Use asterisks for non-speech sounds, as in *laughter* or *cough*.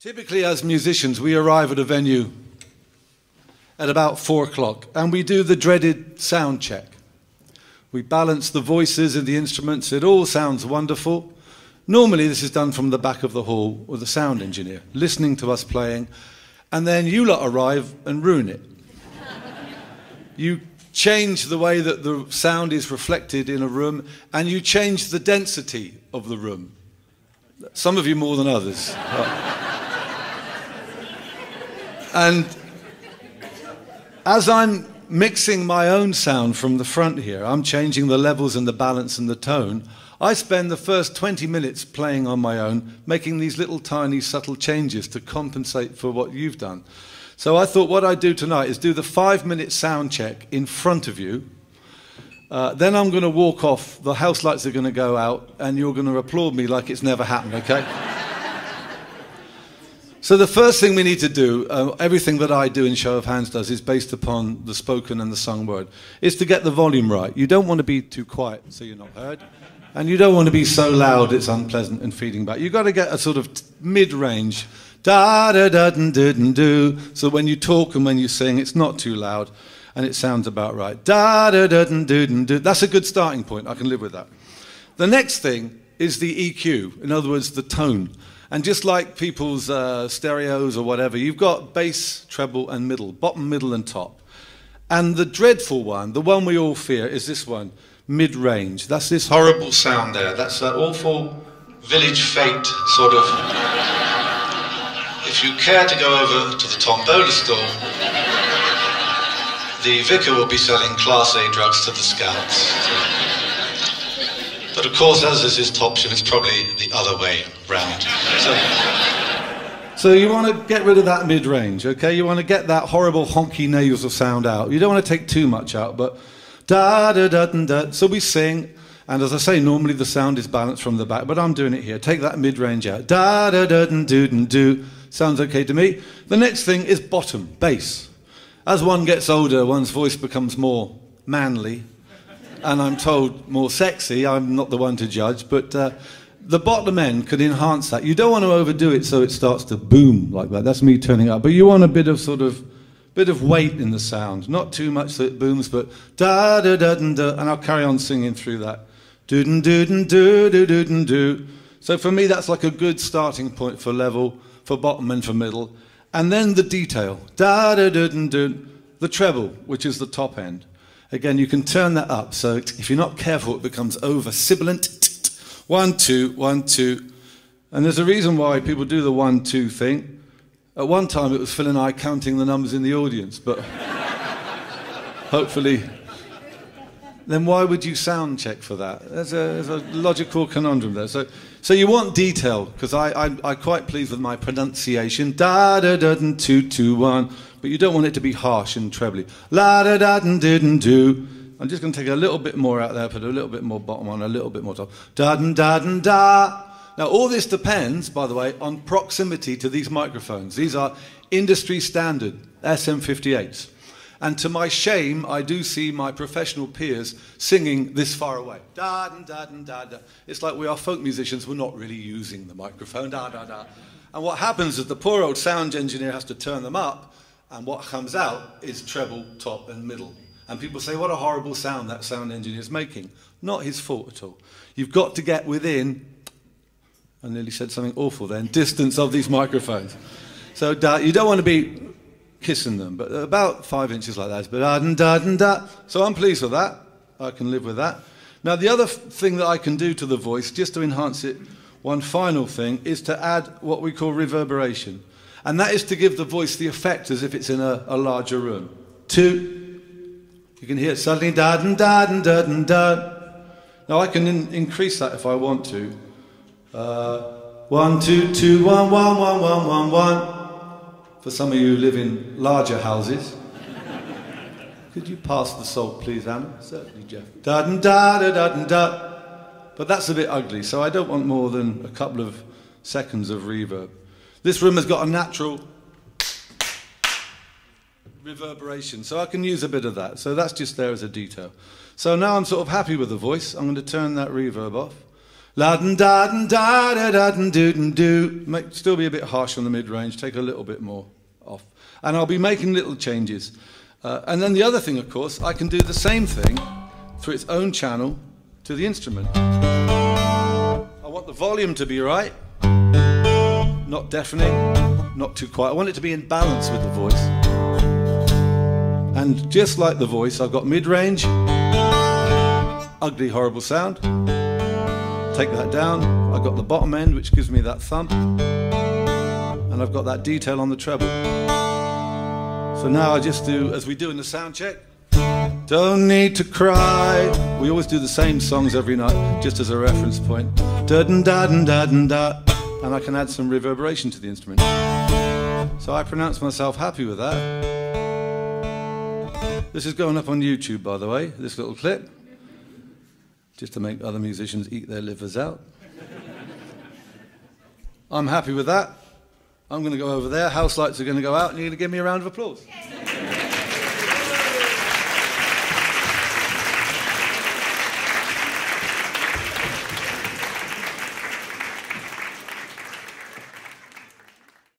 Typically, as musicians, we arrive at a venue at about four o'clock and we do the dreaded sound check. We balance the voices and the instruments, it all sounds wonderful. Normally, this is done from the back of the hall with a sound engineer listening to us playing, and then you lot arrive and ruin it. *laughs* you change the way that the sound is reflected in a room, and you change the density of the room. Some of you more than others. *laughs* and as I'm mixing my own sound from the front here, I'm changing the levels and the balance and the tone. I spend the first 20 minutes playing on my own, making these little tiny subtle changes to compensate for what you've done. So I thought what I'd do tonight is do the five minute sound check in front of you. Uh, then I'm going to walk off, the house lights are going to go out, and you're going to applaud me like it's never happened, okay? So the first thing we need to do, uh, everything that I do in Show of Hands does is based upon the spoken and the sung word, is to get the volume right. You don't want to be too quiet so you're not heard, and you don't want to be so loud it's unpleasant and feeding back. You've got to get a sort of mid-range, da da da da da do. So when you talk and when you sing, it's not too loud, and it sounds about right. Da da da da da do. That's a good starting point. I can live with that. The next thing is the EQ, in other words, the tone. And just like people's uh, stereos or whatever, you've got bass, treble, and middle, bottom, middle, and top. And the dreadful one, the one we all fear, is this one, mid range. That's this horrible sound there. That's that awful village fete sort of. if you care to go over to the Tombola store, the vicar will be selling Class A drugs to the scouts. But of course, as is his option, it's probably the other way round. So, so you want to get rid of that mid-range, okay? You want to get that horrible honky nasal sound out. You don't want to take too much out, but da da da da da. So we sing, and as I say, normally the sound is balanced from the back, but I'm doing it here. Take that mid-range out. Da da da da do do do. Sounds okay to me. The next thing is bottom, bass. As one gets older, one's voice becomes more manly, and I'm told more sexy. I'm not the one to judge, but uh, the bottom end could enhance that. You don't want to overdo it so it starts to boom like that. That's me turning up. But you want a bit of sort of bit of weight in the sound, not too much so it booms, but da da da da da, and I'll carry on singing through that. Do do do do do do do do. So for me, that's like a good starting point for level, for bottom, and for middle. And then the detail, da da da da da, the treble, which is the top end. Again, you can turn that up. So if you're not careful, it becomes over sibilant. One, two, one, two. And there's a reason why people do the one, two thing. At one time, it was Phil and I counting the numbers in the audience, but *laughs* hopefully. Then why would you sound check for that? There's a, there's a logical conundrum there. So, so you want detail, because I, I, I'm quite pleased with my pronunciation. Da da da da two, two, one but you don't want it to be harsh and trebly. La da da didn't do. I'm just going to take a little bit more out there, put a little bit more bottom on, a little bit more top. Da da da da. Now, all this depends, by the way, on proximity to these microphones. These are industry standard SM58s. And to my shame, I do see my professional peers singing this far away. Da da da da da. It's like we are folk musicians, we're not really using the microphone. Da da da. And what happens is the poor old sound engineer has to turn them up and what comes out is treble, top, and middle. And people say, what a horrible sound that sound engineer is making. Not his fault at all. You've got to get within, I nearly said something awful then, distance of these microphones. So you don't want to be kissing them, but about five inches like that. But da da da. So I'm pleased with that. I can live with that. Now the other thing that I can do to the voice, just to enhance it, one final thing, is to add what we call reverberation. And that is to give the voice the effect as if it's in a, a larger room. Two, you can hear it suddenly da da da da da da. Now I can in, increase that if I want to. Uh, one, two, two, one, one, one, one, one, one. For some of you who live in larger houses. Could you pass the salt, please, Anna? Certainly, Jeff. Da da da da da da. But that's a bit ugly, so I don't want more than a couple of seconds of reverb. This room has got a natural reverberation, so I can use a bit of that. So that's just there as a detail. So now I'm sort of happy with the voice. I'm going to turn that reverb off. La da da da da da do do. Make still be a bit harsh on the mid range. Take a little bit more and I'll be making little changes. Uh, and then the other thing, of course, I can do the same thing through its own channel to the instrument. I want the volume to be right, not deafening, not too quiet. I want it to be in balance with the voice. And just like the voice, I've got mid range, ugly, horrible sound. Take that down. I've got the bottom end, which gives me that thump. And I've got that detail on the treble. So now I just do, as we do in the sound check, don't need to cry. We always do the same songs every night, just as a reference point. Da da da da da. And I can add some reverberation to the instrument. So I pronounce myself happy with that. This is going up on YouTube, by the way, this little clip, just to make other musicians eat their livers out. I'm happy with that. I'm going to go over there. House lights are going to go out, and you're going to give me a round of applause.